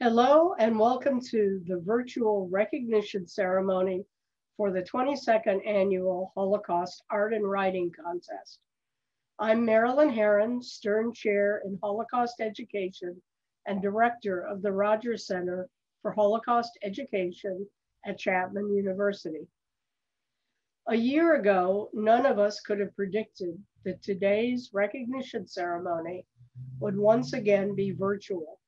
Hello and welcome to the virtual recognition ceremony for the 22nd Annual Holocaust Art and Writing Contest. I'm Marilyn Harran, Stern Chair in Holocaust Education and Director of the Rodgers Center for Holocaust Education at Chapman University. A year ago, none of us could have predicted that today's recognition ceremony would once again be virtual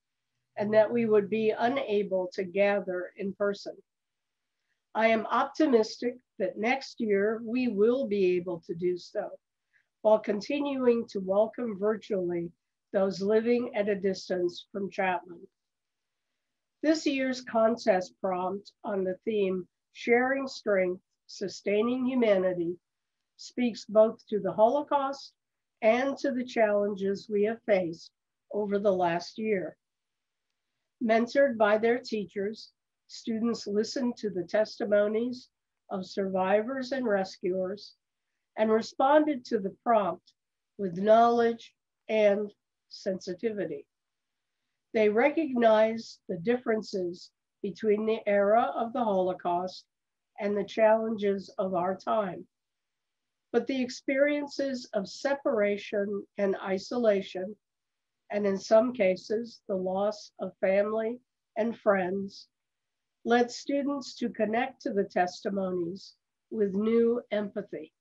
and that we would be unable to gather in person. I am optimistic that next year we will be able to do so while continuing to welcome virtually those living at a distance from Chapman. This year's contest prompt on the theme Sharing Strength, Sustaining Humanity speaks both to the Holocaust and to the challenges we have faced over the last year. Mentored by their teachers, students listened to the testimonies of survivors and rescuers and responded to the prompt with knowledge and sensitivity. They recognized the differences between the era of the Holocaust and the challenges of our time. But the experiences of separation and isolation and in some cases, the loss of family and friends, led students to connect to the testimonies with new empathy.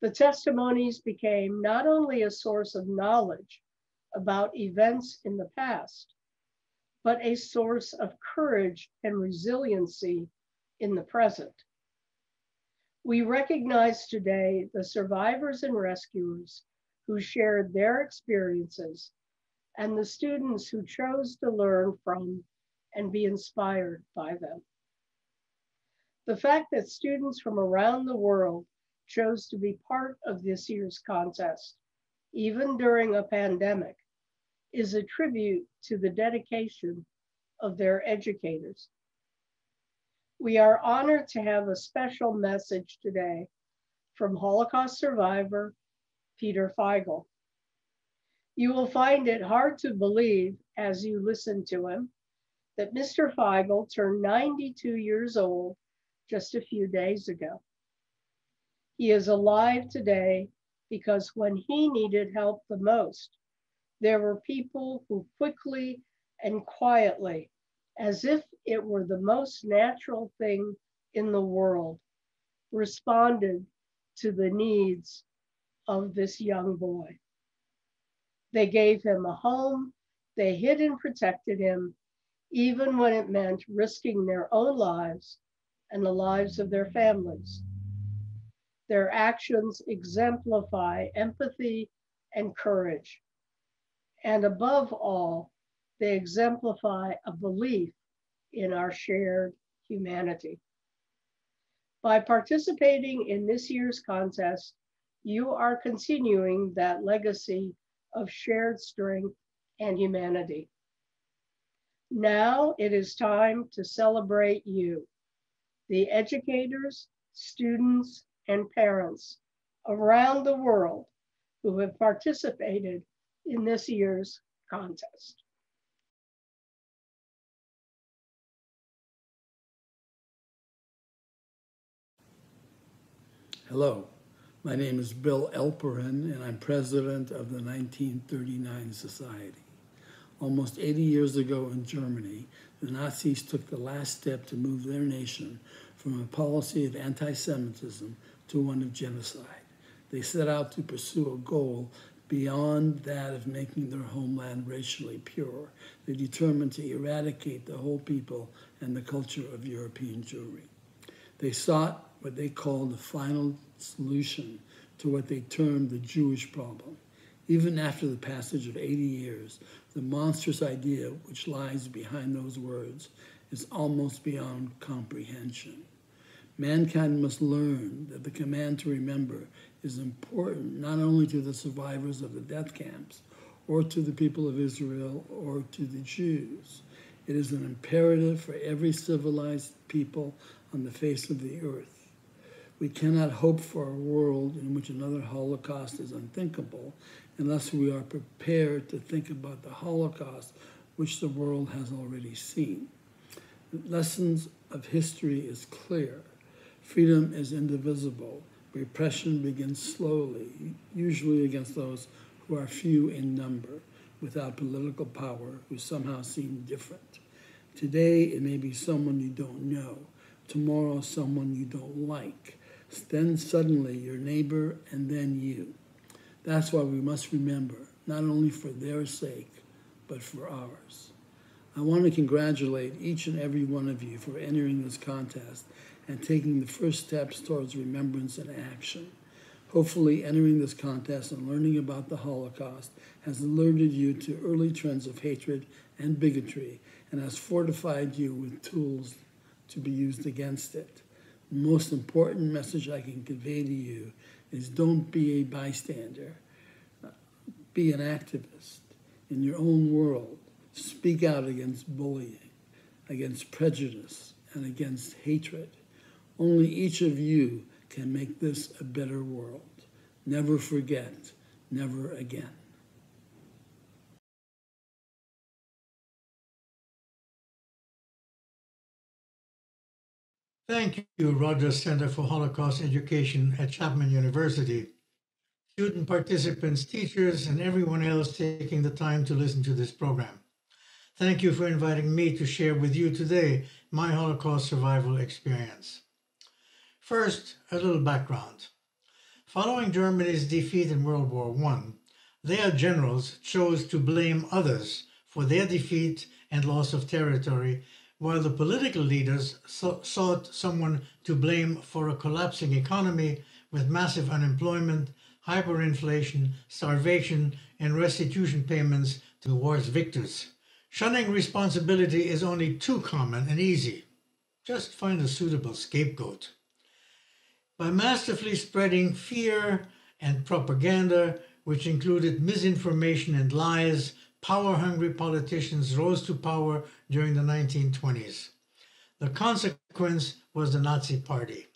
The testimonies became not only a source of knowledge about events in the past, but a source of courage and resiliency in the present. We recognize today the survivors and rescuers who shared their experiences and the students who chose to learn from and be inspired by them. The fact that students from around the world chose to be part of this year's contest, even during a pandemic, is a tribute to the dedication of their educators. We are honored to have a special message today from Holocaust survivor Peter Feigl. You will find it hard to believe as you listen to him that Mr. Feigl turned 92 years old just a few days ago. He is alive today because when he needed help the most, there were people who quickly and quietly, as if it were the most natural thing in the world, responded to the needs of this young boy. They gave him a home, they hid and protected him, even when it meant risking their own lives and the lives of their families. Their actions exemplify empathy and courage. And above all, they exemplify a belief in our shared humanity. By participating in this year's contest, you are continuing that legacy of shared strength and humanity. Now it is time to celebrate you, the educators, students, and parents around the world who have participated in this year's contest. Hello, my name is Bill Elperin, and I'm president of the 1939 Society. Almost 80 years ago in Germany, the Nazis took the last step to move their nation from a policy of anti Semitism to one of genocide. They set out to pursue a goal beyond that of making their homeland racially pure. They determined to eradicate the whole people and the culture of European Jewry. They sought what they called the final solution to what they termed the Jewish problem. Even after the passage of 80 years, the monstrous idea which lies behind those words is almost beyond comprehension. Mankind must learn that the command to remember is important not only to the survivors of the death camps, or to the people of Israel, or to the Jews. It is an imperative for every civilized people on the face of the earth. We cannot hope for a world in which another Holocaust is unthinkable unless we are prepared to think about the Holocaust which the world has already seen. Lessons of history is clear. Freedom is indivisible. Repression begins slowly, usually against those who are few in number, without political power, who somehow seem different. Today, it may be someone you don't know. Tomorrow, someone you don't like. Then suddenly, your neighbor, and then you. That's why we must remember, not only for their sake, but for ours. I want to congratulate each and every one of you for entering this contest and taking the first steps towards remembrance and action. Hopefully, entering this contest and learning about the Holocaust has alerted you to early trends of hatred and bigotry and has fortified you with tools to be used against it. Most important message I can convey to you is don't be a bystander, be an activist in your own world. Speak out against bullying, against prejudice, and against hatred. Only each of you can make this a better world. Never forget, never again. Thank you, Rodgers Center for Holocaust Education at Chapman University. Student participants, teachers, and everyone else taking the time to listen to this program. Thank you for inviting me to share with you today my Holocaust survival experience. First, a little background. Following Germany's defeat in World War I, their generals chose to blame others for their defeat and loss of territory while the political leaders sought someone to blame for a collapsing economy with massive unemployment, hyperinflation, starvation, and restitution payments to the war's victors. Shunning responsibility is only too common and easy. Just find a suitable scapegoat. By masterfully spreading fear and propaganda, which included misinformation and lies, power hungry politicians rose to power during the 1920s. The consequence was the Nazi Party.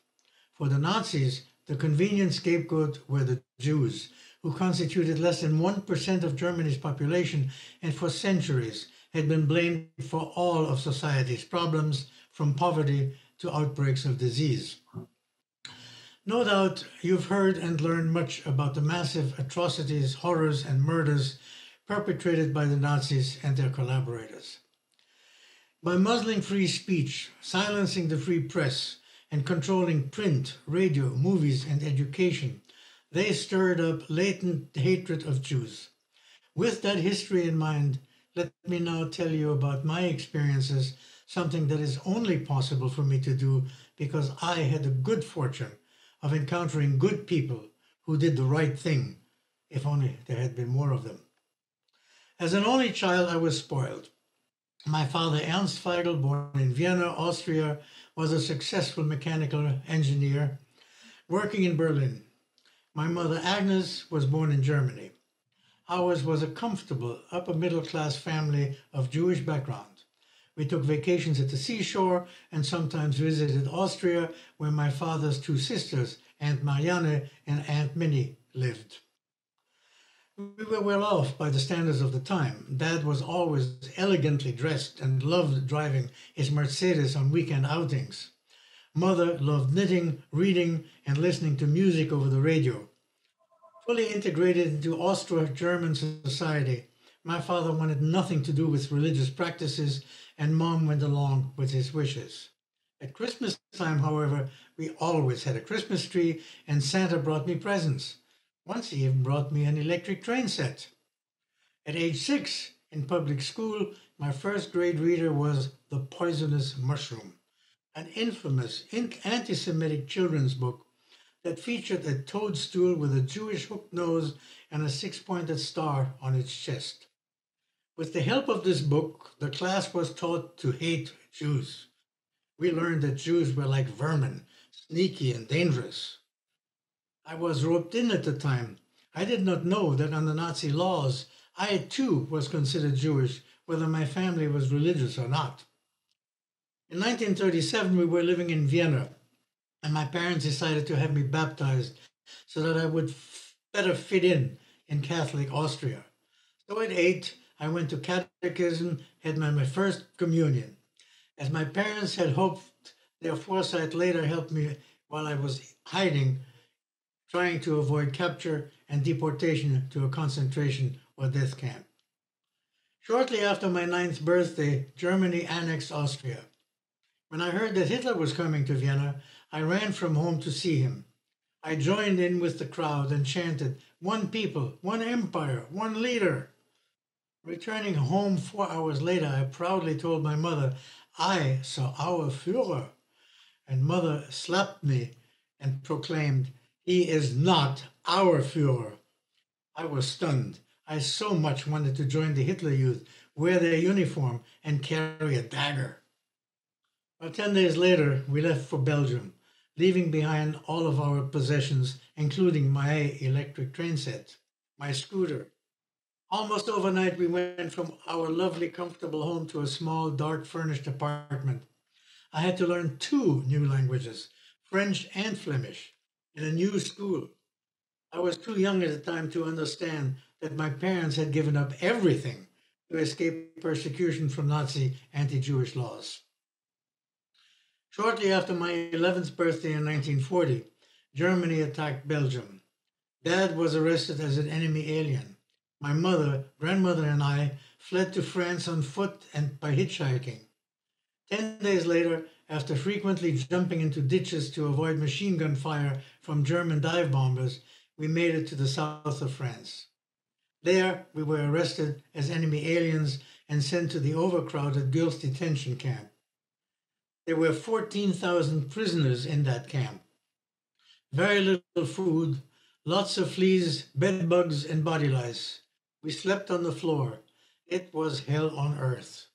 For the Nazis, the convenient scapegoat were the Jews, who constituted less than 1% of Germany's population and for centuries had been blamed for all of society's problems, from poverty to outbreaks of disease. No doubt you've heard and learned much about the massive atrocities, horrors, and murders perpetrated by the Nazis and their collaborators. By muzzling free speech, silencing the free press, and controlling print, radio, movies, and education, they stirred up latent hatred of Jews. With that history in mind, let me now tell you about my experiences, something that is only possible for me to do because I had the good fortune of encountering good people who did the right thing, if only there had been more of them. As an only child, I was spoiled. My father, Ernst Feigl, born in Vienna, Austria, was a successful mechanical engineer working in Berlin. My mother, Agnes, was born in Germany. Ours was a comfortable, upper middle class family of Jewish background. We took vacations at the seashore and sometimes visited Austria, where my father's two sisters, Aunt Marianne and Aunt Minnie, lived. We were well off by the standards of the time. Dad was always elegantly dressed and loved driving his Mercedes on weekend outings. Mother loved knitting, reading, and listening to music over the radio. Fully integrated into Austro German society, my father wanted nothing to do with religious practices, and mom went along with his wishes. At Christmas time, however, we always had a Christmas tree, and Santa brought me presents. Once he even brought me an electric train set. At age six, in public school, my first grade reader was The Poisonous Mushroom, an infamous anti Semitic children's book that featured a toadstool with a Jewish hooked nose and a six pointed star on its chest. With the help of this book, the class was taught to hate Jews. We learned that Jews were like vermin, sneaky and dangerous. I was roped in at the time. I did not know that under Nazi laws, I too was considered Jewish, whether my family was religious or not. In 1937, we were living in Vienna, and my parents decided to have me baptized so that I would better fit in in Catholic Austria. So at eight, I went to catechism, had my, my first communion. As my parents had hoped, their foresight later helped me while I was hiding, trying to avoid capture and deportation to a concentration or death camp. Shortly after my ninth birthday, Germany annexed Austria. When I heard that Hitler was coming to Vienna, I ran from home to see him. I joined in with the crowd and chanted, One people, one empire, one leader. Returning home four hours later, I proudly told my mother, I saw our Führer. And mother slapped me and proclaimed, He is not our Führer. I was stunned. I so much wanted to join the Hitler Youth, wear their uniform, and carry a dagger. Well, ten days later, we left for Belgium, leaving behind all of our possessions, including my electric train set, my scooter. Almost overnight, we went from our lovely, comfortable home to a small, dark, furnished apartment. I had to learn two new languages, French and Flemish, in a new school. I was too young at the time to understand that my parents had given up everything to escape persecution from Nazi anti Jewish laws. Shortly after my 11th birthday in 1940, Germany attacked Belgium. Dad was arrested as an enemy alien. My mother, grandmother, and I fled to France on foot and by hitchhiking. Ten days later, after frequently jumping into ditches to avoid machine gun fire from German dive bombers, we made it to the south of France. There, we were arrested as enemy aliens and sent to the overcrowded Gurs detention camp. There were 14,000 prisoners in that camp. Very little food, lots of fleas, bed bugs, and body lice. We slept on the floor. It was hell on earth.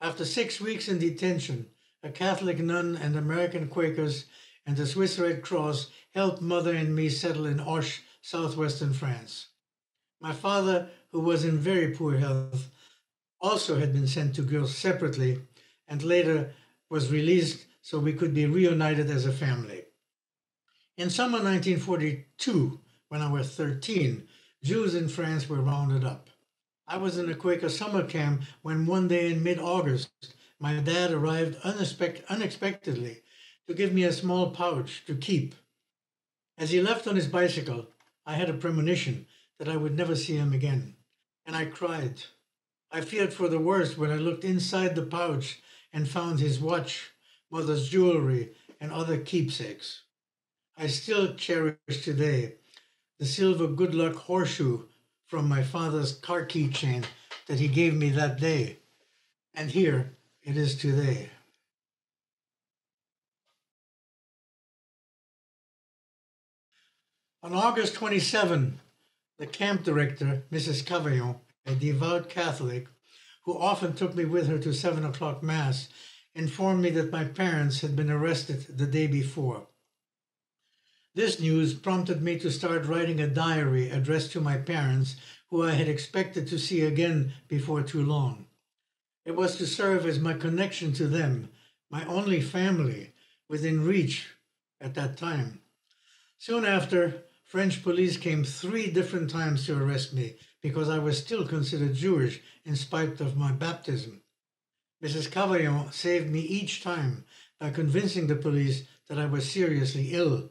After six weeks in detention, a Catholic nun and American Quakers and the Swiss Red Cross helped mother and me settle in Auch, southwestern France. My father, who was in very poor health, also had been sent to Gurs separately and later was released so we could be reunited as a family. In summer 1942, when I was 13, Jews in France were rounded up. I was in a Quaker summer camp when one day in mid August, my dad arrived unexpect- unexpectedly to give me a small pouch to keep. As he left on his bicycle, I had a premonition that I would never see him again, and I cried. I feared for the worst when I looked inside the pouch and found his watch, mother's jewelry, and other keepsakes. I still cherish today the silver good luck horseshoe from my father's car keychain that he gave me that day. And here it is today. On August 27, the camp director, Mrs. Cavaillon, a devout Catholic, who often took me with her to seven o'clock Mass, informed me that my parents had been arrested the day before. This news prompted me to start writing a diary addressed to my parents, who I had expected to see again before too long. It was to serve as my connection to them, my only family within reach at that time. Soon after, French police came three different times to arrest me because I was still considered Jewish in spite of my baptism. Mrs. Cavaillon saved me each time by convincing the police that I was seriously ill.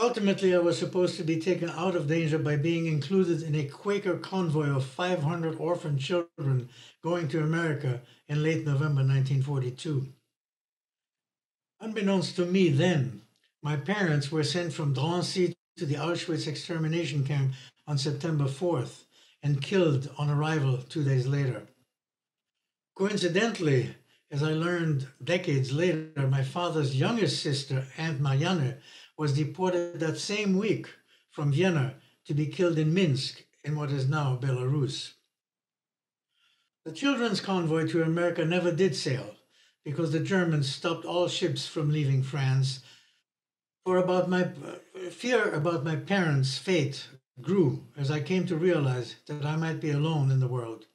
Ultimately, I was supposed to be taken out of danger by being included in a Quaker convoy of 500 orphan children going to America in late November 1942. Unbeknownst to me then, my parents were sent from Drancy to the Auschwitz extermination camp on September 4th and killed on arrival two days later. Coincidentally, as I learned decades later, my father's youngest sister, Aunt Marianne, was deported that same week from Vienna to be killed in Minsk in what is now Belarus. The children's convoy to America never did sail because the Germans stopped all ships from leaving France. For about my fear about my parents' fate grew as I came to realize that I might be alone in the world.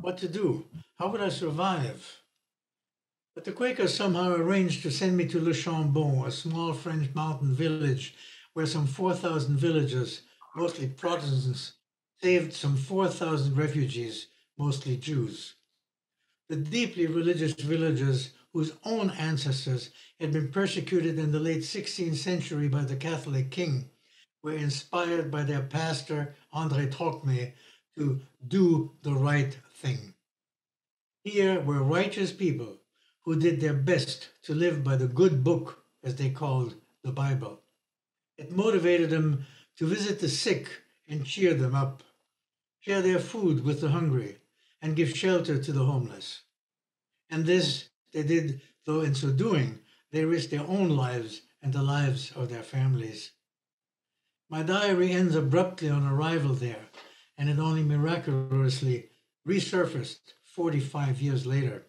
What to do? How would I survive? But the Quakers somehow arranged to send me to Le Chambon, a small French mountain village where some 4,000 villagers, mostly Protestants, saved some 4,000 refugees, mostly Jews. The deeply religious villagers whose own ancestors had been persecuted in the late 16th century by the Catholic king were inspired by their pastor, André Trocmé, to do the right thing. Here were righteous people who did their best to live by the good book, as they called the Bible. It motivated them to visit the sick and cheer them up, share their food with the hungry, and give shelter to the homeless. And this they did, though in so doing, they risked their own lives and the lives of their families. My diary ends abruptly on arrival there, and it only miraculously resurfaced 45 years later.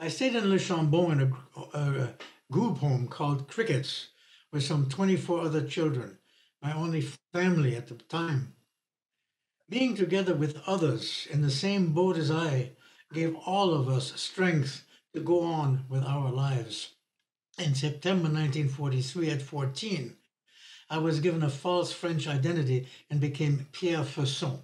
I stayed in Le Chambon in a, a, group home called Crickets with some 24 other children, my only family at the time. Being together with others in the same boat as I gave all of us strength to go on with our lives. In September 1943, at 14, I was given a false French identity and became Pierre Fesson.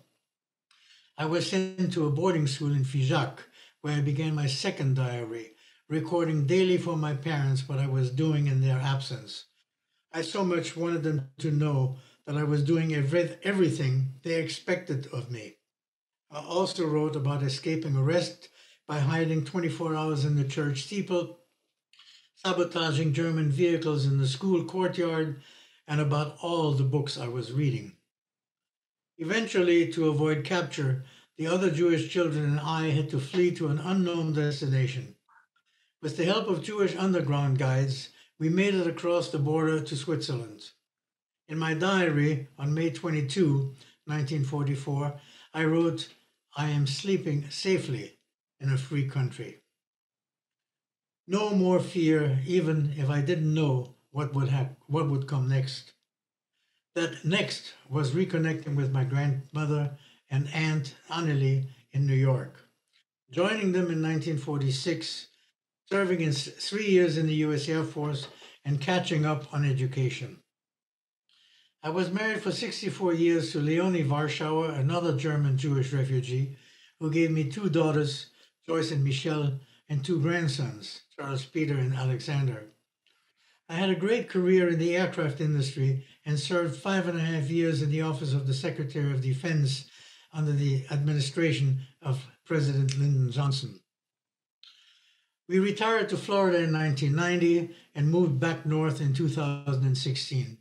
I was sent to a boarding school in Figeac, where I began my second diary, recording daily for my parents what I was doing in their absence. I so much wanted them to know that I was doing every, everything they expected of me. I also wrote about escaping arrest by hiding 24 hours in the church steeple, sabotaging German vehicles in the school courtyard, and about all the books I was reading. Eventually, to avoid capture, the other Jewish children and I had to flee to an unknown destination. With the help of Jewish underground guides, we made it across the border to Switzerland. In my diary on May 22, 1944, I wrote, I am sleeping safely in a free country. No more fear, even if I didn't know what would hap- what would come next. That next was reconnecting with my grandmother and aunt Annelie in New York, joining them in 1946, serving in three years in the U.S. Air Force, and catching up on education. I was married for 64 years to Leonie Warschauer, another German Jewish refugee, who gave me two daughters, Joyce and Michelle, and two grandsons, Charles Peter and Alexander. I had a great career in the aircraft industry and served five and a half years in the office of the Secretary of Defense under the administration of President Lyndon Johnson. We retired to Florida in 1990 and moved back north in 2016.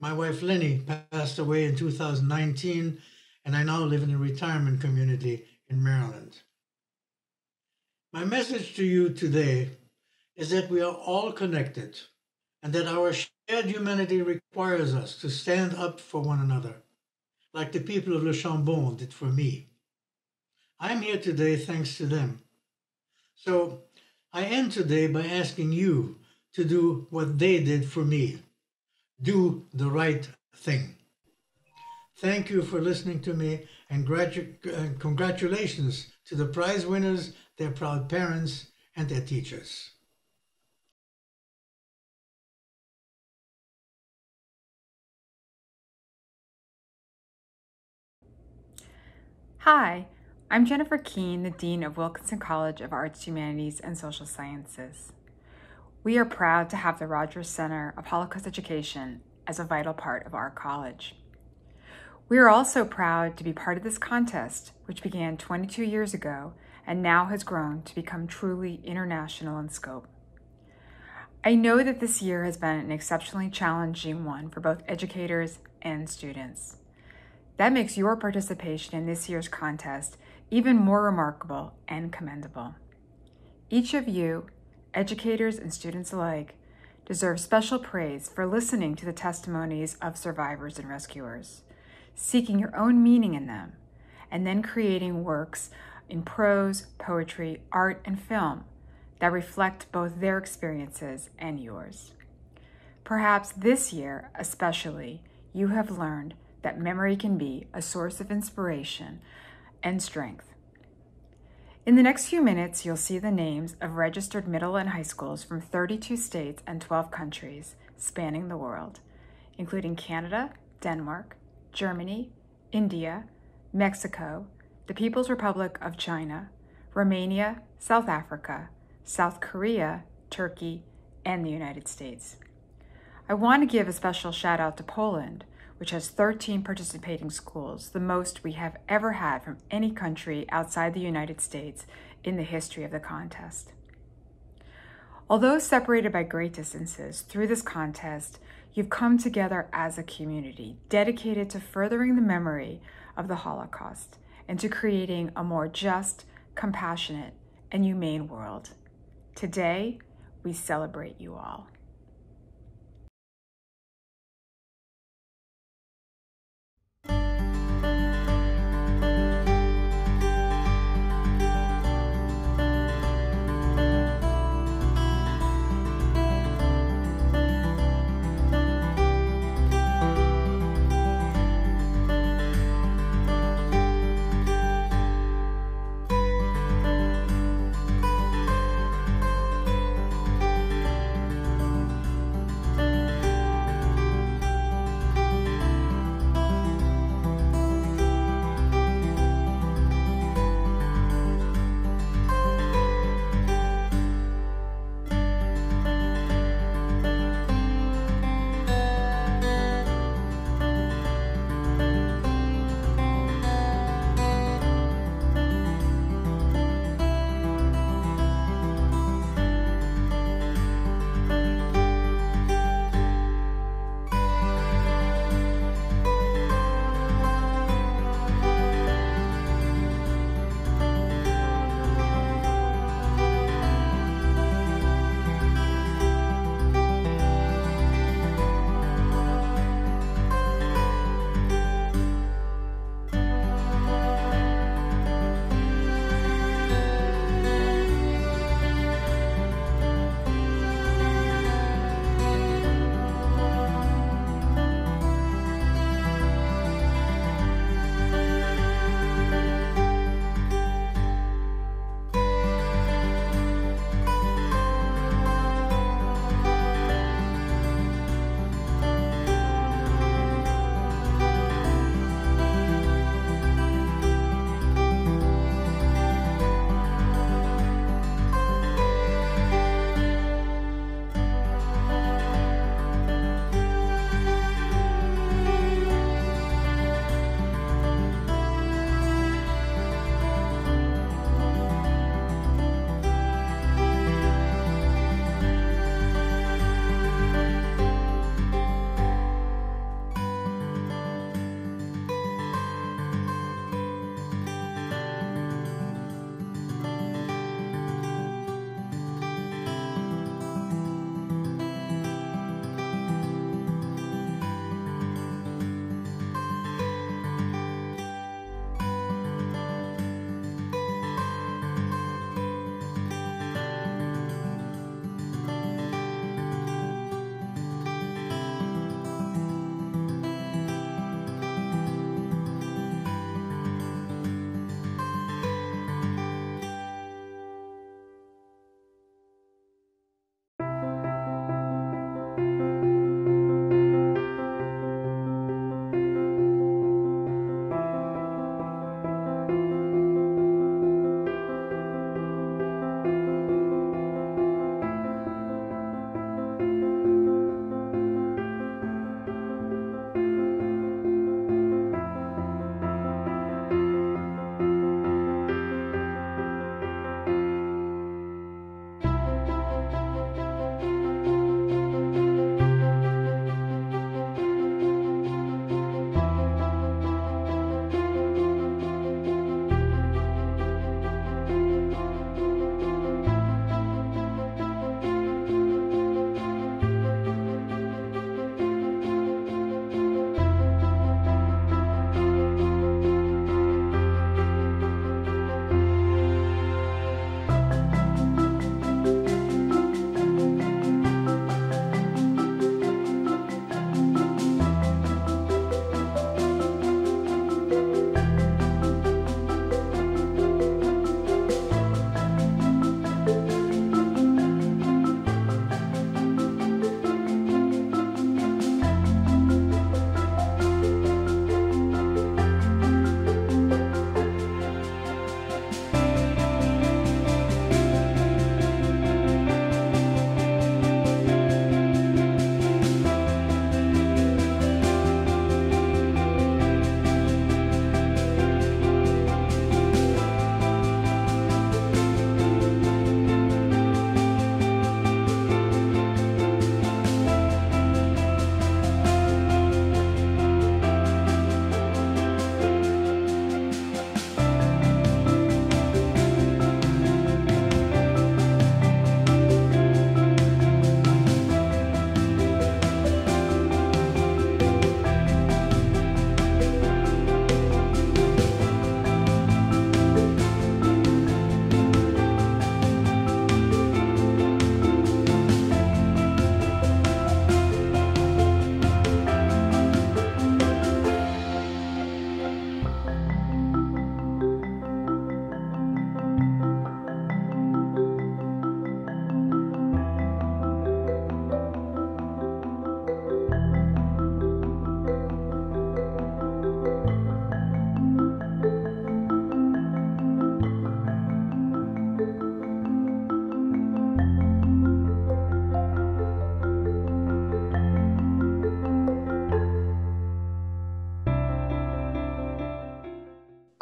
My wife Lenny passed away in 2019, and I now live in a retirement community in Maryland. My message to you today is that we are all connected and that our shared humanity requires us to stand up for one another, like the people of Le Chambon did for me. I'm here today thanks to them. So I end today by asking you to do what they did for me. Do the right thing. Thank you for listening to me and gratu- congratulations to the prize winners, their proud parents, and their teachers. Hi, I'm Jennifer Keene, the Dean of Wilkinson College of Arts, Humanities, and Social Sciences. We are proud to have the Rodgers Center of Holocaust Education as a vital part of our college. We are also proud to be part of this contest, which began 22 years ago and now has grown to become truly international in scope. I know that this year has been an exceptionally challenging one for both educators and students. That makes your participation in this year's contest even more remarkable and commendable. Each of you, educators and students alike, deserve special praise for listening to the testimonies of survivors and rescuers, seeking your own meaning in them, and then creating works in prose, poetry, art, and film that reflect both their experiences and yours. Perhaps this year, especially, you have learned that memory can be a source of inspiration and strength. In the next few minutes, you'll see the names of registered middle and high schools from 32 states and 12 countries spanning the world, including Canada, Denmark, Germany, India, Mexico, the People's Republic of China, Romania, South Africa, South Korea, Turkey, and the United States. I want to give a special shout out to Poland, which has 13 participating schools, the most we have ever had from any country outside the United States in the history of the contest. Although separated by great distances, through this contest, you've come together as a community dedicated to furthering the memory of the Holocaust and to creating a more just, compassionate, and humane world. Today, we celebrate you all.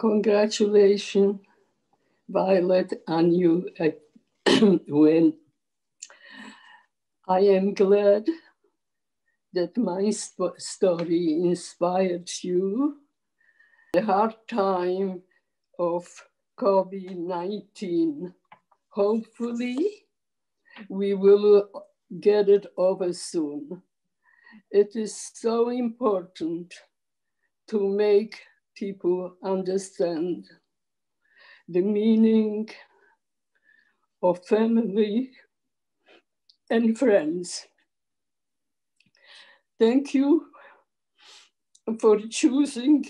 Congratulations, Violet, on you uh, win. I am glad that my story inspired you. The hard time of COVID 19. Hopefully, we will get it over soon. It is so important to make people understand the meaning of family and friends. Thank you for choosing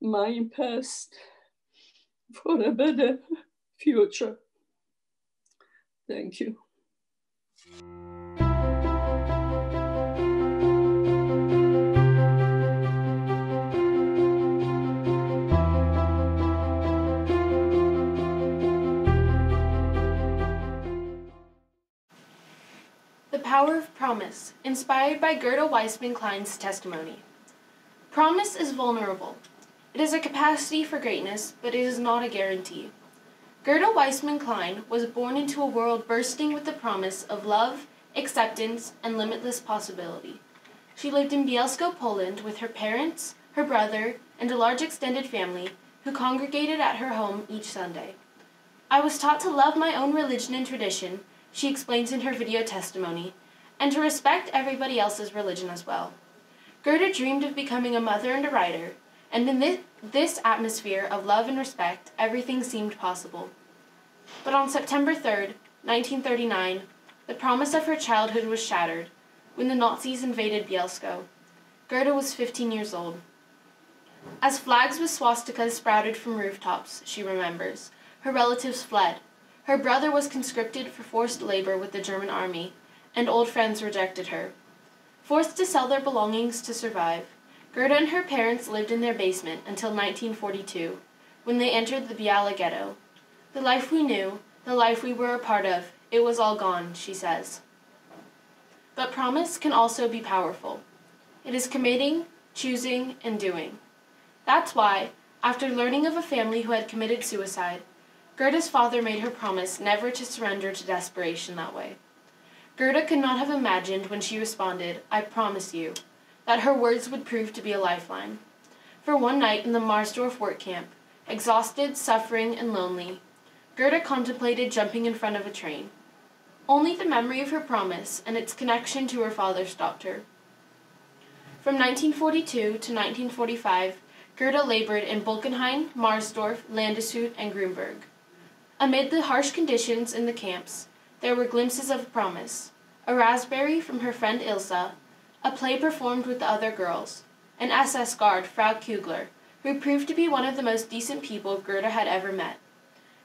my past for a better future. Thank you. Power of Promise, inspired by Gerda Weissmann Klein's testimony. Promise is vulnerable. It is a capacity for greatness, but it is not a guarantee. Gerda Weissmann Klein was born into a world bursting with the promise of love, acceptance, and limitless possibility. She lived in Bielsko, Poland with her parents, her brother, and a large extended family who congregated at her home each Sunday. I was taught to love my own religion and tradition, she explains in her video testimony, and to respect everybody else's religion as well. Gerda dreamed of becoming a mother and a writer, and in this, this atmosphere of love and respect, everything seemed possible. But on September 3rd, 1939, the promise of her childhood was shattered when the Nazis invaded Bielsko. Gerda was 15 years old. As flags with swastikas sprouted from rooftops, she remembers, her relatives fled. Her brother was conscripted for forced labor with the German army, and old friends rejected her. Forced to sell their belongings to survive, Gerda and her parents lived in their basement until 1942, when they entered the Biala ghetto. The life we knew, the life we were a part of, it was all gone, she says. But promise can also be powerful. It is committing, choosing, and doing. That's why, after learning of a family who had committed suicide, Gerda's father made her promise never to surrender to desperation that way. Gerda could not have imagined when she responded, I promise you, that her words would prove to be a lifeline. For one night in the Marzdorf work camp, exhausted, suffering, and lonely, Gerda contemplated jumping in front of a train. Only the memory of her promise and its connection to her father stopped her. From 1942 to 1945, Gerda labored in Bolkenhain, Marzdorf, Landeshut, and Grünberg. Amid the harsh conditions in the camps, there were glimpses of promise a raspberry from her friend Ilsa, a play performed with the other girls, an SS guard, Frau Kugler, who proved to be one of the most decent people Gerda had ever met.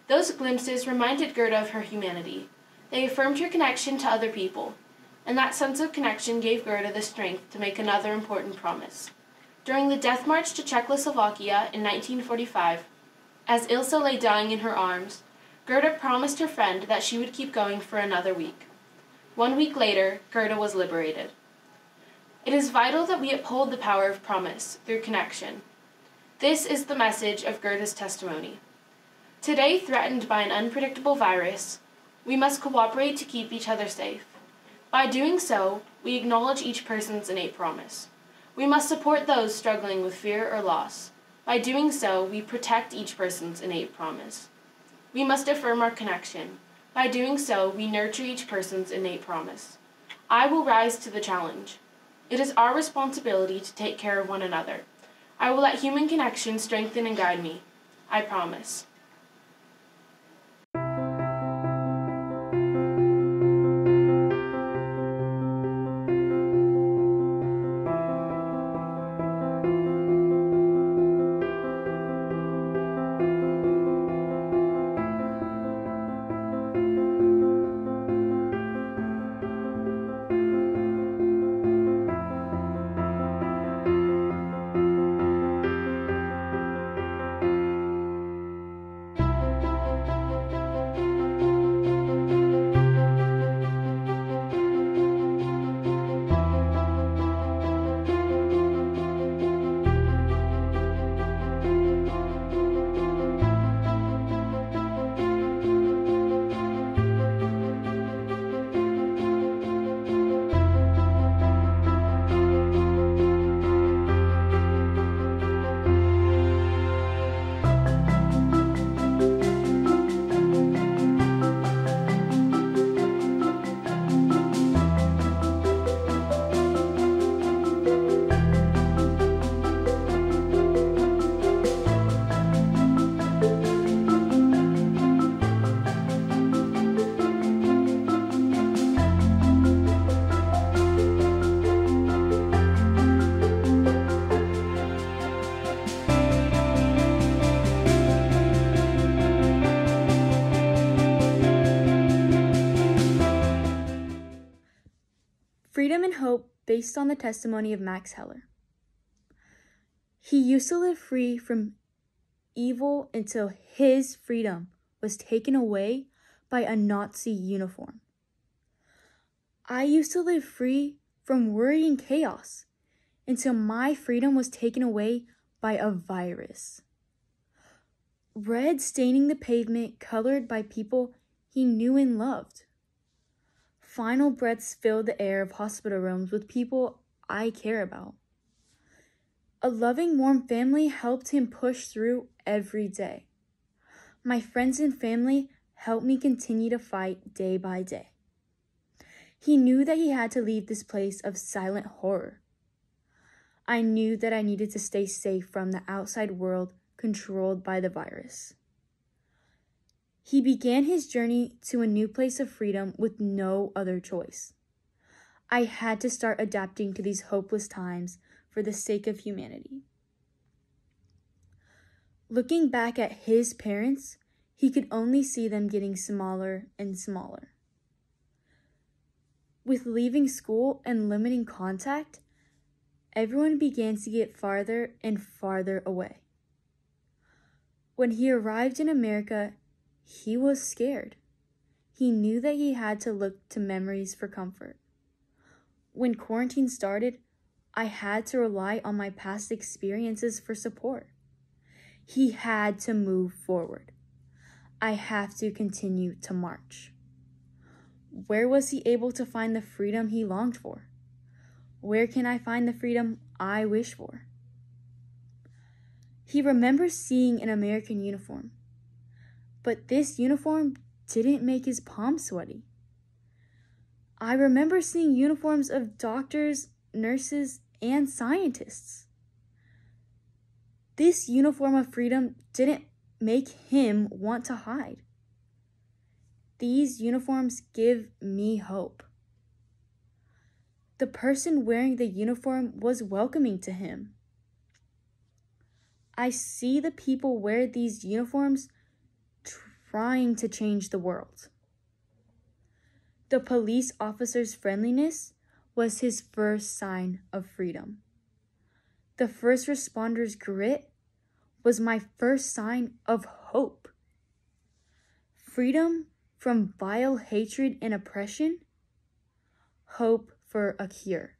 Those glimpses reminded Gerda of her humanity. They affirmed her connection to other people, and that sense of connection gave Gerda the strength to make another important promise. During the death march to Czechoslovakia in 1945, as Ilsa lay dying in her arms, Gerda promised her friend that she would keep going for another week. One week later, Gerda was liberated. It is vital that we uphold the power of promise through connection. This is the message of Gerda's testimony. Today, threatened by an unpredictable virus, we must cooperate to keep each other safe. By doing so, we acknowledge each person's innate promise. We must support those struggling with fear or loss. By doing so, we protect each person's innate promise. We must affirm our connection. By doing so, we nurture each person's innate promise. I will rise to the challenge. It is our responsibility to take care of one another. I will let human connection strengthen and guide me. I promise. Based on the testimony of Max Heller. He used to live free from evil until his freedom was taken away by a Nazi uniform. I used to live free from worry and chaos until my freedom was taken away by a virus. Red staining the pavement, colored by people he knew and loved. Final breaths filled the air of hospital rooms with people I care about. A loving, warm family helped him push through every day. My friends and family helped me continue to fight day by day. He knew that he had to leave this place of silent horror. I knew that I needed to stay safe from the outside world controlled by the virus. He began his journey to a new place of freedom with no other choice. I had to start adapting to these hopeless times for the sake of humanity. Looking back at his parents, he could only see them getting smaller and smaller. With leaving school and limiting contact, everyone began to get farther and farther away. When he arrived in America, he was scared. He knew that he had to look to memories for comfort. When quarantine started, I had to rely on my past experiences for support. He had to move forward. I have to continue to march. Where was he able to find the freedom he longed for? Where can I find the freedom I wish for? He remembers seeing an American uniform, but this uniform didn't make his palms sweaty. I remember seeing uniforms of doctors, nurses, and scientists. This uniform of freedom didn't make him want to hide. These uniforms give me hope. The person wearing the uniform was welcoming to him. I see the people wear these uniforms trying to change the world. The police officer's friendliness was his first sign of freedom. The first responder's grit was my first sign of hope. Freedom from vile hatred and oppression, hope for a cure.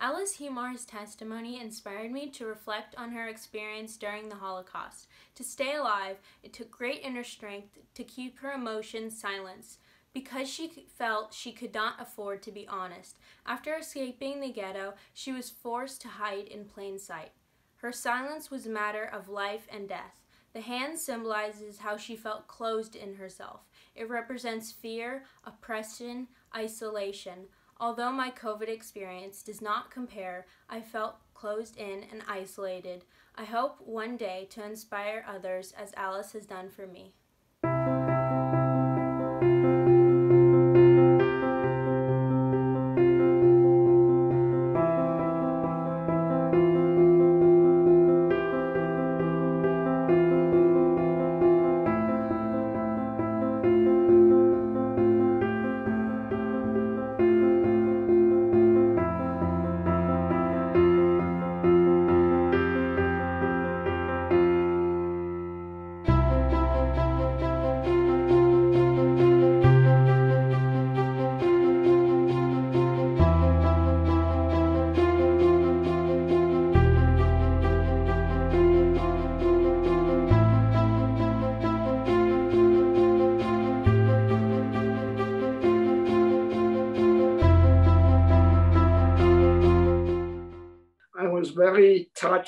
Alice Humar's testimony inspired me to reflect on her experience during the Holocaust. To stay alive, it took great inner strength to keep her emotions silenced because she felt she could not afford to be honest. After escaping the ghetto, she was forced to hide in plain sight. Her silence was a matter of life and death. The hand symbolizes how she felt closed in herself. It represents fear, oppression, isolation. Although my COVID experience does not compare, I felt closed in and isolated. I hope one day to inspire others as Alice has done for me.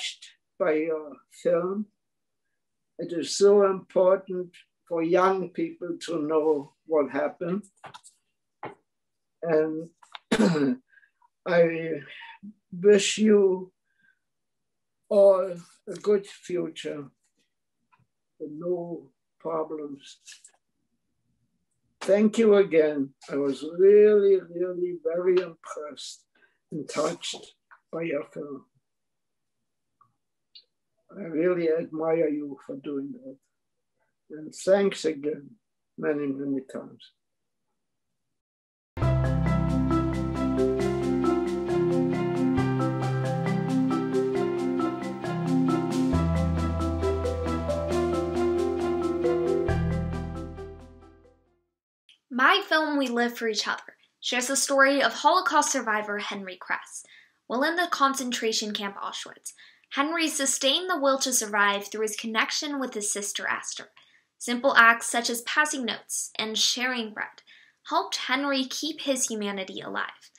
Touched by your film. It is so important for young people to know what happened. And I wish you all a good future, no problems. Thank you again. I was really, really very impressed and touched by your film. I really admire you for doing that. And thanks again, many, many times. My film, We Live for Each Other, shares the story of Holocaust survivor Henry Kress. While in the concentration camp Auschwitz, Henry sustained the will to survive through his connection with his sister Esther. Simple acts such as passing notes and sharing bread helped Henry keep his humanity alive,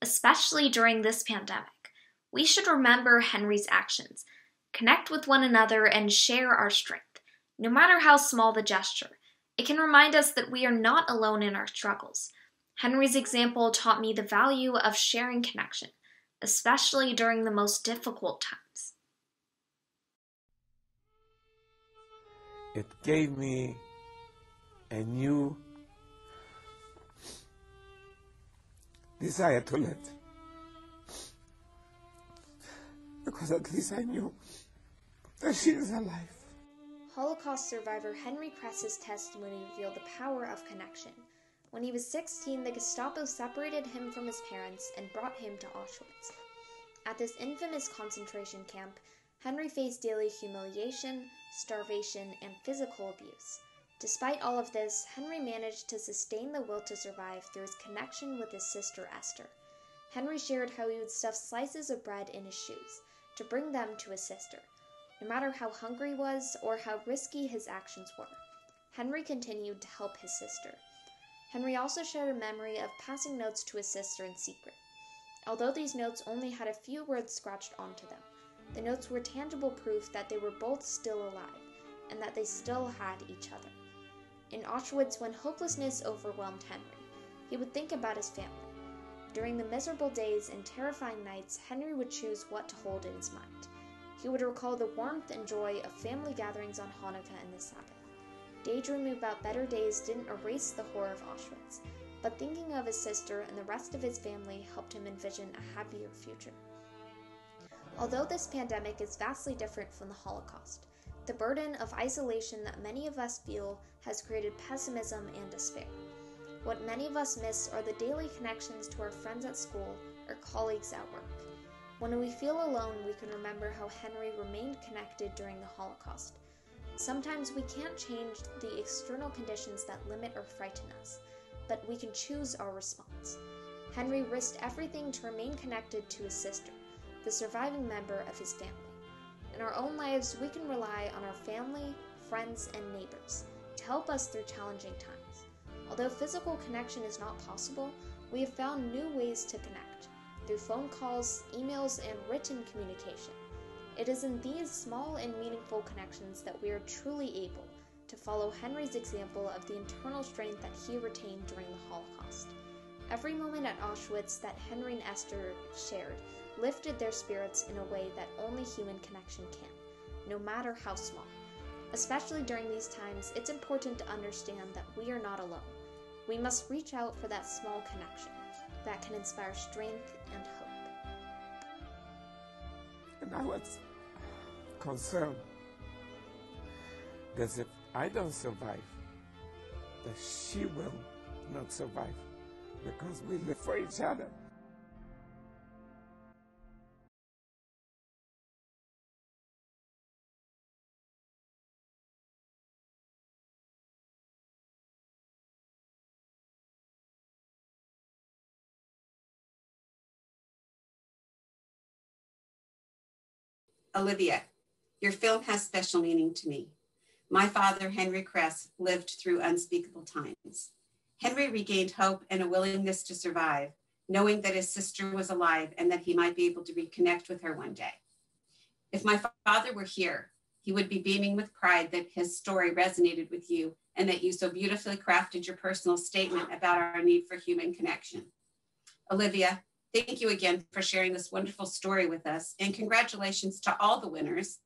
especially during this pandemic. We should remember Henry's actions, connect with one another, and share our strength. No matter how small the gesture, it can remind us that we are not alone in our struggles. Henry's example taught me the value of sharing connection, especially during the most difficult times. It gave me a new desire to live. Because at least I knew that she is alive. Holocaust survivor Henry Kress's testimony revealed the power of connection. When he was 16, the Gestapo separated him from his parents and brought him to Auschwitz. At this infamous concentration camp, Henry faced daily humiliation, starvation, and physical abuse. Despite all of this, Henry managed to sustain the will to survive through his connection with his sister Esther. Henry shared how he would stuff slices of bread in his shoes to bring them to his sister, no matter how hungry he was or how risky his actions were. Henry continued to help his sister. Henry also shared a memory of passing notes to his sister in secret, although these notes only had a few words scratched onto them. The notes were tangible proof that they were both still alive and that they still had each other. In Auschwitz, when hopelessness overwhelmed Henry, he would think about his family. During the miserable days and terrifying nights, Henry would choose what to hold in his mind. He would recall the warmth and joy of family gatherings on Hanukkah and the Sabbath. Daydreaming about better days didn't erase the horror of Auschwitz, but thinking of his sister and the rest of his family helped him envision a happier future. Although this pandemic is vastly different from the Holocaust, the burden of isolation that many of us feel has created pessimism and despair. What many of us miss are the daily connections to our friends at school or colleagues at work. When we feel alone, we can remember how Henry remained connected during the Holocaust. Sometimes we can't change the external conditions that limit or frighten us, but we can choose our response. Henry risked everything to remain connected to his sister, the surviving member of his family. In our own lives, we can rely on our family, friends, and neighbors to help us through challenging times. Although physical connection is not possible, we have found new ways to connect through phone calls, emails, and written communication. It is in these small and meaningful connections that we are truly able to follow Henry's example of the internal strength that he retained during the Holocaust. Every moment at Auschwitz that Henry and Esther shared lifted their spirits in a way that only human connection can, no matter how small. Especially during these times, it's important to understand that we are not alone. We must reach out for that small connection that can inspire strength and hope. And I was concerned that if I don't survive, that she will not survive because we live for each other. Olivia, your film has special meaning to me. My father, Henry Kress, lived through unspeakable times. Henry regained hope and a willingness to survive, knowing that his sister was alive and that he might be able to reconnect with her one day. If my father were here, he would be beaming with pride that his story resonated with you and that you so beautifully crafted your personal statement about our need for human connection. Olivia, thank you again for sharing this wonderful story with us, and congratulations to all the winners.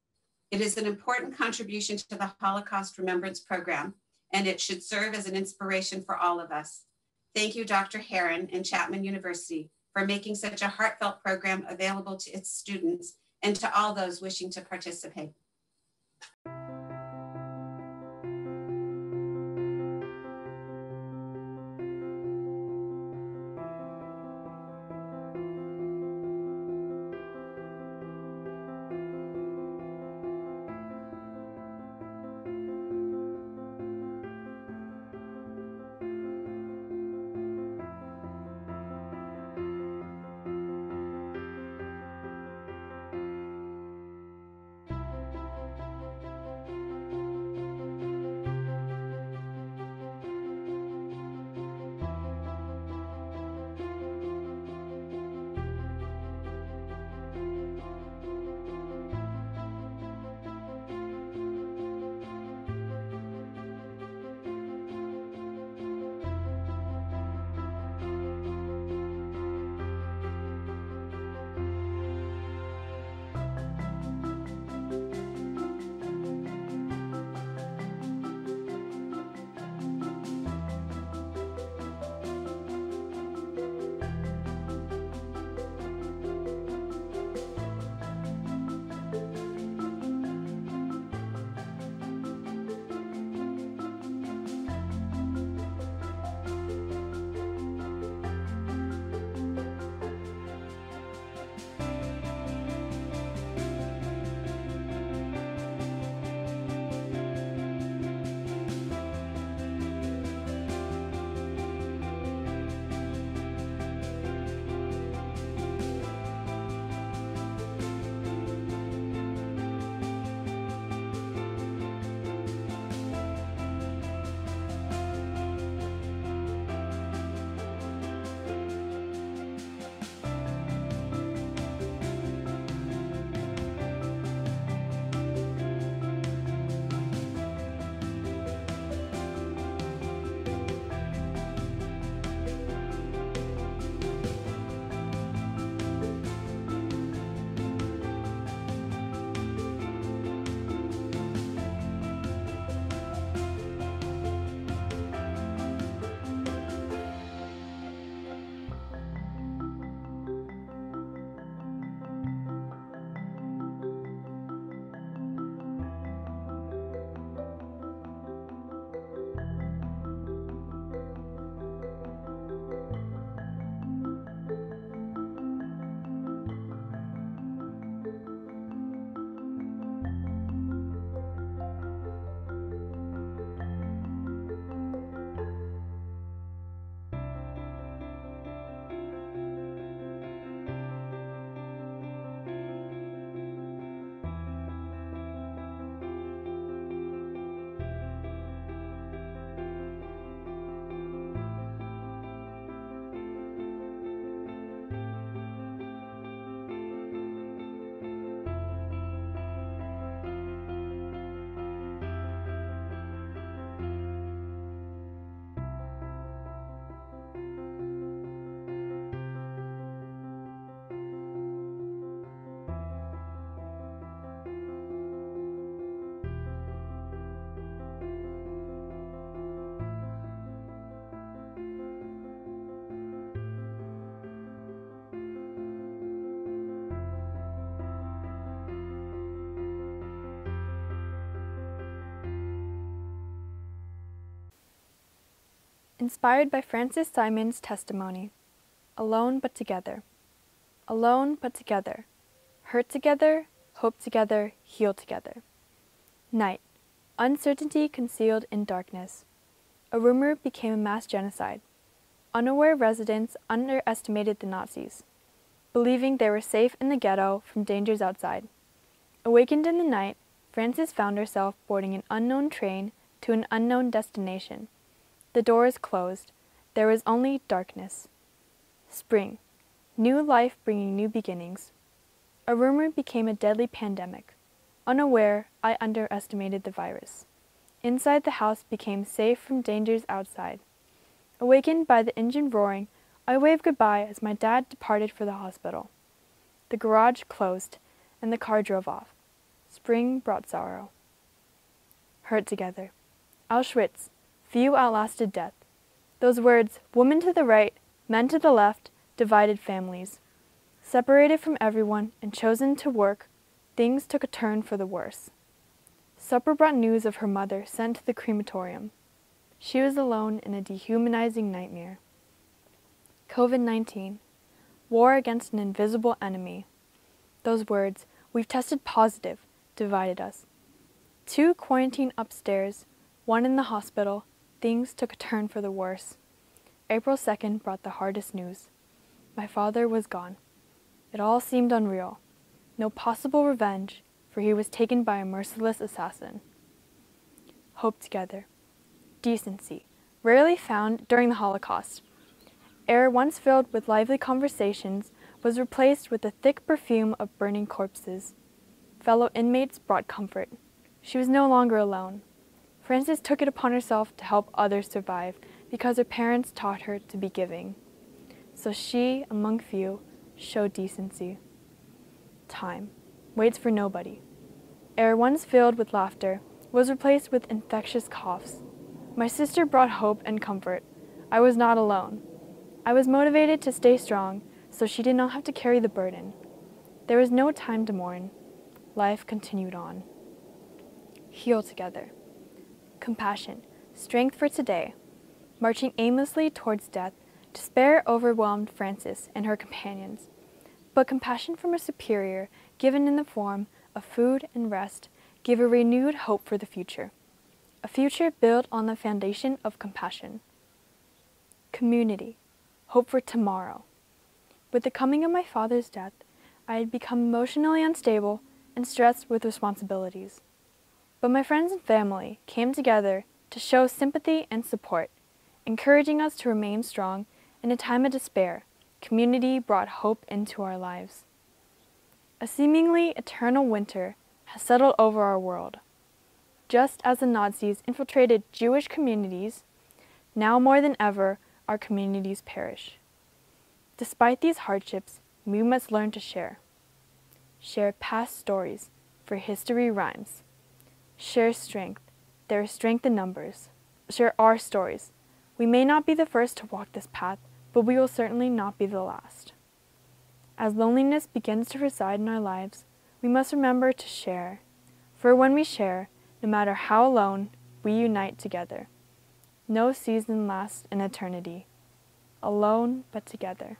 It is an important contribution to the Holocaust Remembrance Program, and it should serve as an inspiration for all of us. Thank you, Dr. Harran and Chapman University, for making such a heartfelt program available to its students and to all those wishing to participate. Inspired by Frances Simon's testimony Alone but together. Alone but together. Hurt together, hope together, heal together. Night. Uncertainty concealed in darkness. A rumor became a mass genocide. Unaware residents underestimated the Nazis, believing they were safe in the ghetto from dangers outside. Awakened in the night, Frances found herself boarding an unknown train to an unknown destination. The doors closed. There was only darkness. Spring. New life bringing new beginnings. A rumor became a deadly pandemic. Unaware, I underestimated the virus. Inside the house became safe from dangers outside. Awakened by the engine roaring, I waved goodbye as my dad departed for the hospital. The garage closed, and the car drove off. Spring brought sorrow. Hurt together. Auschwitz. Few outlasted death. Those words, woman to the right, men to the left, divided families. Separated from everyone and chosen to work, things took a turn for the worse. Supper brought news of her mother sent to the crematorium. She was alone in a dehumanizing nightmare. COVID 19. War against an invisible enemy. Those words, we've tested positive, divided us. Two quarantine upstairs, one in the hospital, things took a turn for the worse. April 2nd brought the hardest news. My father was gone. It all seemed unreal. No possible revenge, for he was taken by a merciless assassin. Hope together. Decency, rarely found during the Holocaust. Air once filled with lively conversations was replaced with the thick perfume of burning corpses. Fellow inmates brought comfort. She was no longer alone. Frances took it upon herself to help others survive because her parents taught her to be giving. So she, among few, showed decency. Time waits for nobody. Air once filled with laughter was replaced with infectious coughs. My sister brought hope and comfort. I was not alone. I was motivated to stay strong so she did not have to carry the burden. There was no time to mourn. Life continued on. Heal together. Compassion, strength for today. Marching aimlessly towards death, despair overwhelmed Frances and her companions. But compassion from a superior, given in the form of food and rest, gave a renewed hope for the future. A future built on the foundation of compassion. Community, hope for tomorrow. With the coming of my father's death, I had become emotionally unstable and stressed with responsibilities. But my friends and family came together to show sympathy and support, encouraging us to remain strong in a time of despair. Community brought hope into our lives. A seemingly eternal winter has settled over our world. Just as the Nazis infiltrated Jewish communities, now more than ever, our communities perish. Despite these hardships, we must learn to share. Share past stories, for history rhymes. Share strength, there is strength in numbers. Share our stories. We may not be the first to walk this path, but we will certainly not be the last. As loneliness begins to reside in our lives, we must remember to share. For when we share, no matter how alone, we unite together. No season lasts in eternity. Alone but together.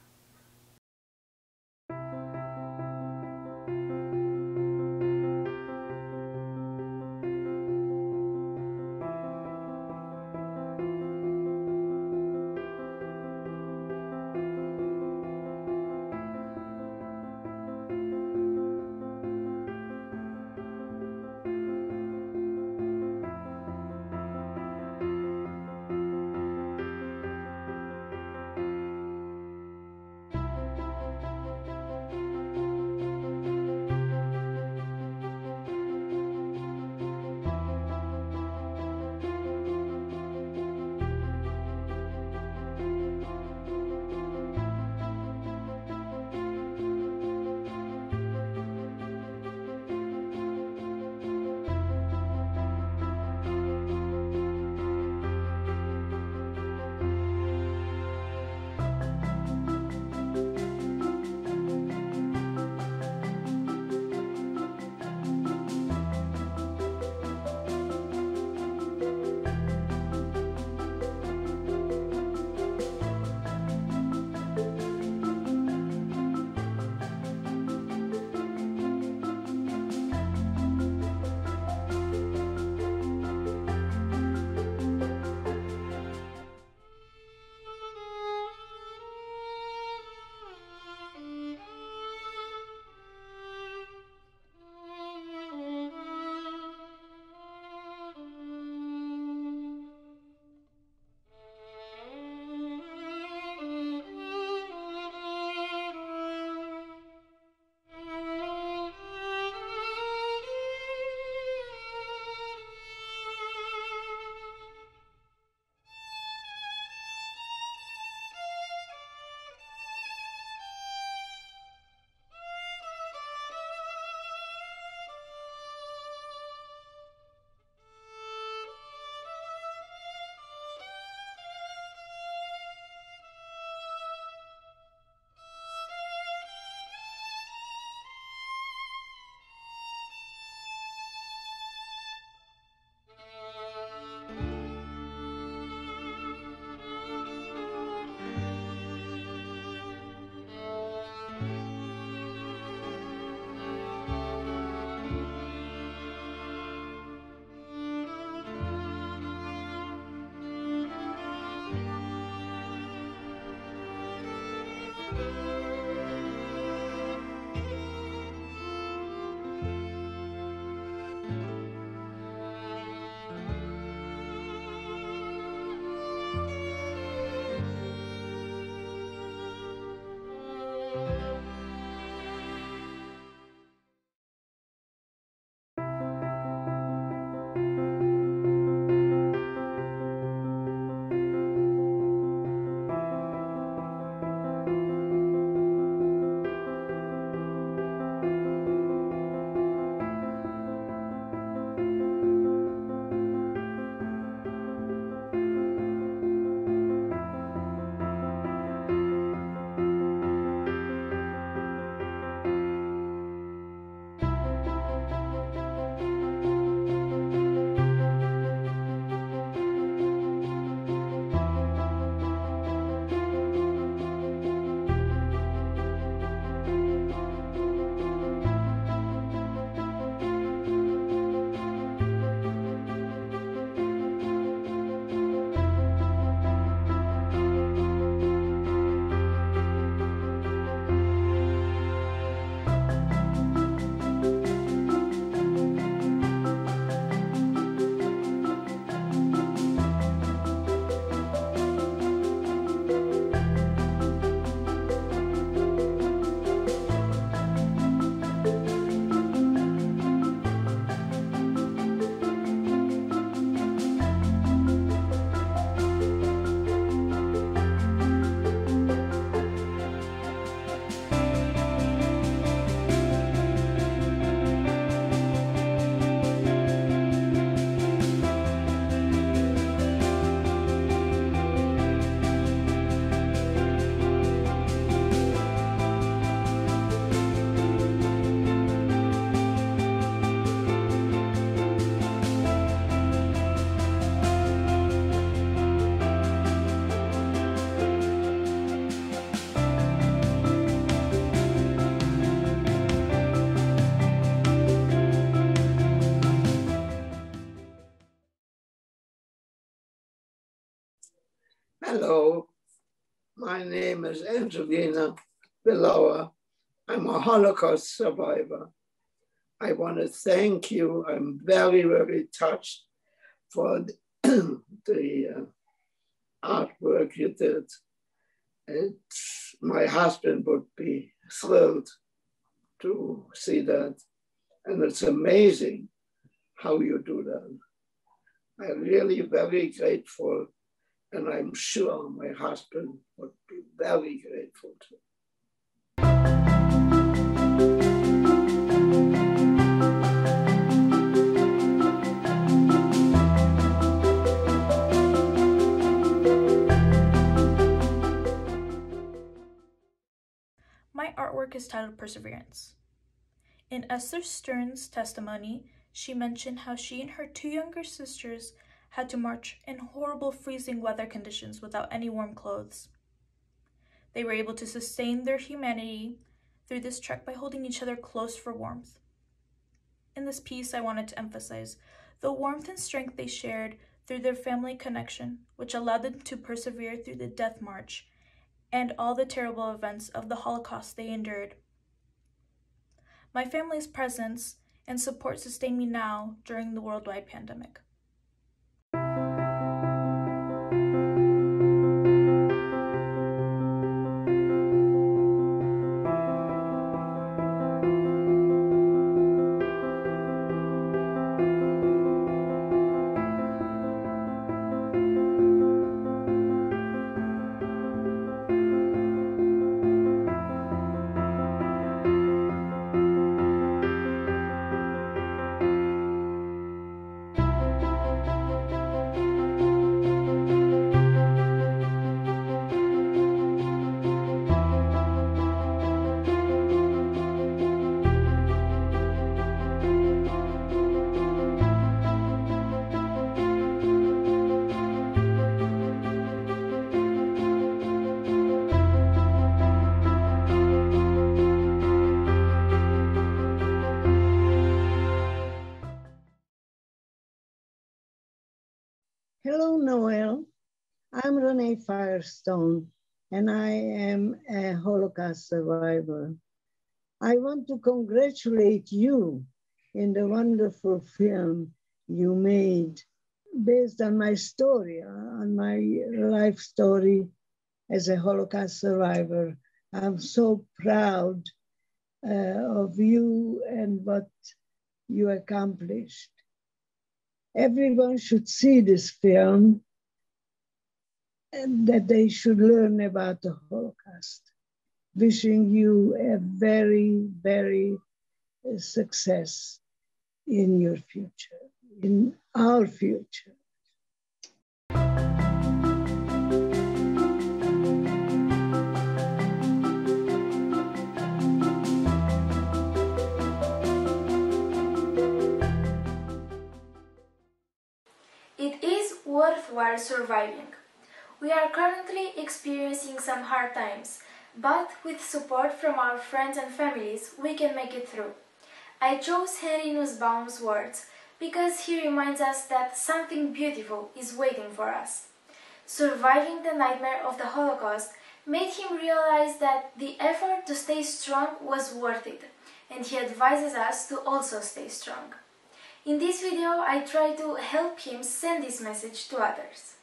Hello, my name is Engelina Billauer. I'm a Holocaust survivor. I want to thank you. I'm very, very touched for the, the uh, artwork you did. It's, my husband would be thrilled to see that. And it's amazing how you do that. I'm really very grateful, and I'm sure my husband would be very grateful too. My artwork is titled Perseverance. In Esther Stern's testimony, she mentioned how she and her two younger sisters had to march in horrible freezing weather conditions without any warm clothes. They were able to sustain their humanity through this trek by holding each other close for warmth. In this piece, I wanted to emphasize the warmth and strength they shared through their family connection, which allowed them to persevere through the death march and all the terrible events of the Holocaust they endured. My family's presence and support sustain me now during the worldwide pandemic. Firestone, and I am a Holocaust survivor. I want to congratulate you in the wonderful film you made based on my story, on my life story as a Holocaust survivor. I'm so proud uh, of you and what you accomplished. Everyone should see this film that they should learn about the Holocaust. Wishing you a very, very uh, success in your future, in our future. It is worthwhile surviving. We are currently experiencing some hard times, but with support from our friends and families, we can make it through. I chose Henry Nussbaum's words because he reminds us that something beautiful is waiting for us. Surviving the nightmare of the Holocaust made him realize that the effort to stay strong was worth it, and he advises us to also stay strong. In this video, I try to help him send this message to others.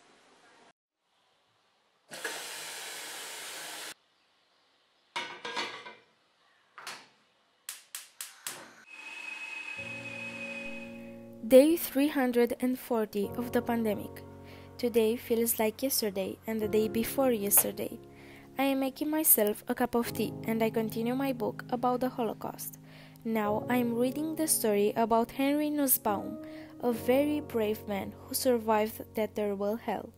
Day 340 of the pandemic. Today feels like yesterday and the day before yesterday. I am making myself a cup of tea and I continue my book about the Holocaust. Now I am reading the story about Henry Nussbaum, a very brave man who survived that terrible hell.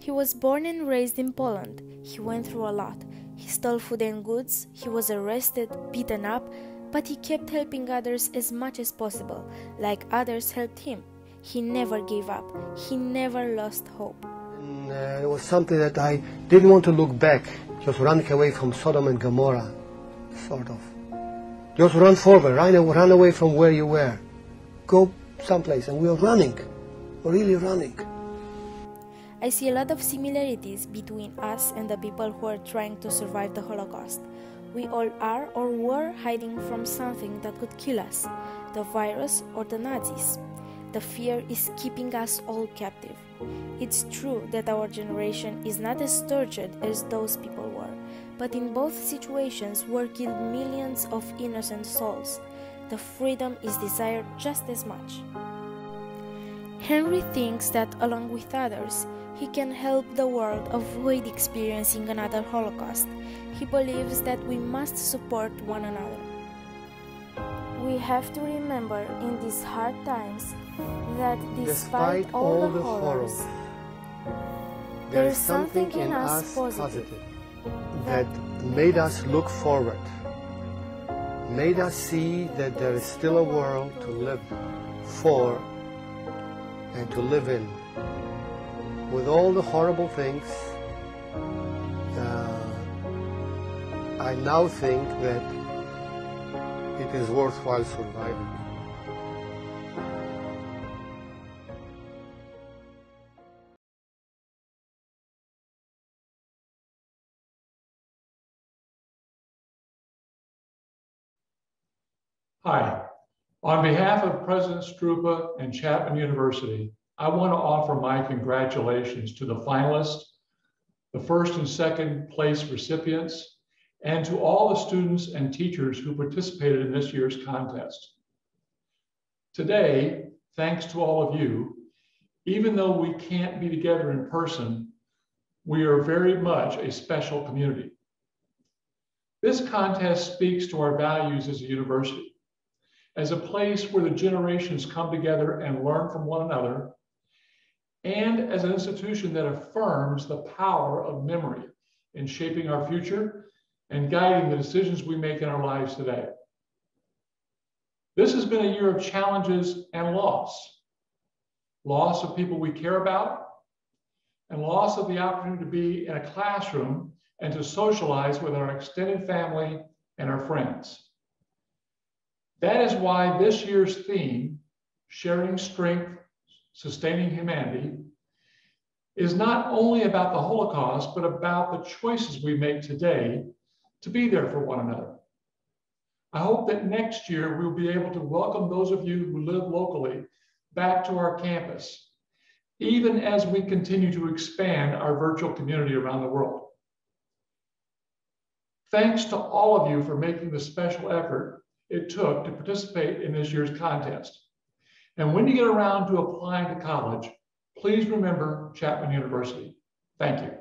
He was born and raised in Poland. He went through a lot. He stole food and goods, he was arrested, beaten up, but he kept helping others as much as possible, like others helped him. He never gave up, he never lost hope. Uh, it was something that I didn't want to look back, just running away from Sodom and Gomorrah, sort of. Just run forward, run, run away from where you were. Go someplace, and we are running, really running. I see a lot of similarities between us and the people who are trying to survive the Holocaust. We all are or were hiding from something that could kill us the virus or the Nazis. The fear is keeping us all captive. It's true that our generation is not as tortured as those people were, but in both situations were killed millions of innocent souls. The freedom is desired just as much. Henry thinks that, along with others, he can help the world avoid experiencing another Holocaust. He believes that we must support one another. We have to remember in these hard times that despite, despite all, all, the horrors, horrors there is something in us positive that made us look forward, made us see that there is still a world to live for and to live in. With all the horrible things, uh, I now think that it is worthwhile surviving. Hi, on behalf of President Struppa and Chapman University, I want to offer my congratulations to the finalists, the first and second place recipients, and to all the students and teachers who participated in this year's contest. Today, thanks to all of you, even though we can't be together in person, we are very much a special community. This contest speaks to our values as a university, as a place where the generations come together and learn from one another, and as an institution that affirms the power of memory in shaping our future and guiding the decisions we make in our lives today. This has been a year of challenges and loss loss of people we care about, and loss of the opportunity to be in a classroom and to socialize with our extended family and our friends. That is why this year's theme, Sharing Strength, Sustaining Humanity, is not only about the Holocaust, but about the choices we make today to be there for one another. I hope that next year we'll be able to welcome those of you who live locally back to our campus, even as we continue to expand our virtual community around the world. Thanks to all of you for making the special effort it took to participate in this year's contest. And when you get around to applying to college, please remember Chapman University. Thank you.